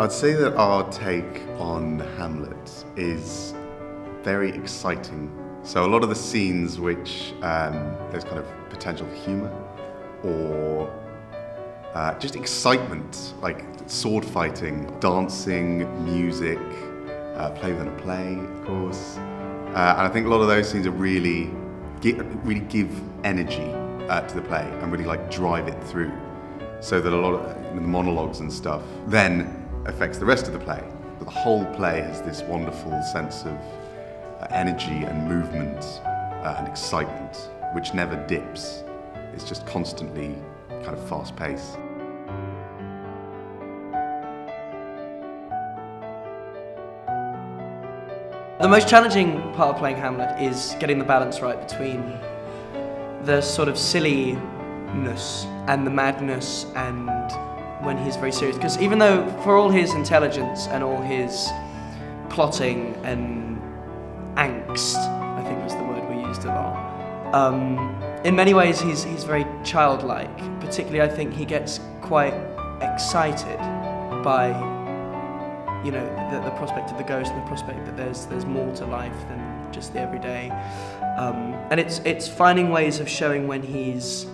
I'd say that our take on Hamlet is very exciting. So a lot of the scenes which um, there's kind of potential humour or uh, just excitement, like sword fighting, dancing, music, uh, play within a play, of course. Uh, and I think a lot of those scenes are really, really give energy uh, to the play and really like drive it through. So that a lot of the monologues and stuff then affects the rest of the play. The whole play has this wonderful sense of uh, energy and movement uh, and excitement, which never dips. It's just constantly kind of fast paced. The most challenging part of playing Hamlet is getting the balance right between the sort of silliness and the madness and when he's very serious. Because even though, for all his intelligence and all his plotting and angst, I think was the word we used a lot, um, in many ways he's, he's very childlike. Particularly, I think he gets quite excited by you know the, the prospect of the ghost and the prospect that there's there's more to life than just the everyday um, and it's it's finding ways of showing when he's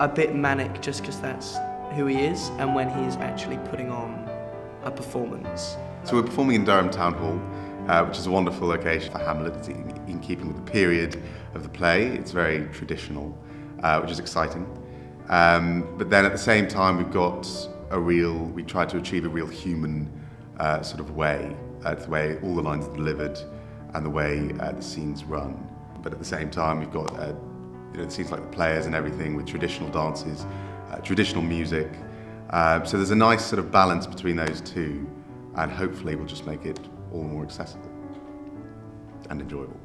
a bit manic just because that's who he is and when he's actually putting on a performance. So we're performing in Durham Town Hall, uh, which is a wonderful location for Hamlet. It's in, in, keeping with the period of the play. It's very traditional, uh, which is exciting. Um, but then at the same time, we've got a real, we try to achieve a real human uh, sort of way, uh, the way all the lines are delivered and the way uh, the scenes run. But at the same time, we've got uh, you know, seems like the players and everything with traditional dances, uh, traditional music. Uh, so there's a nice sort of balance between those two, and hopefully we'll just make it all more accessible and enjoyable.